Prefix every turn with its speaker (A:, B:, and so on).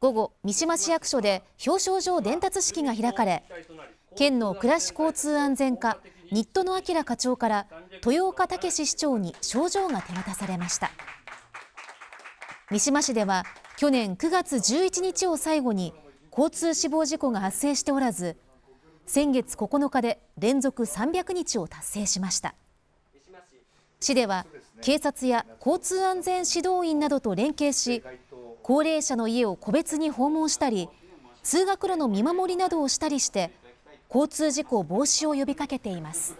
A: 午後三島市役所で表彰状伝達式が開かれ県の暮らし交通安全課新戸野明課長から豊岡武市長に賞状が手渡されました。三島市では去年9月11日を最後に交通死亡事故が発生しておらず先月9日で連続300日を達成しました。市では警察や交通安全指導員などと連携し高齢者の家を個別に訪問したり通学路の見守りなどをしたりして交通事故防止を呼びかけています。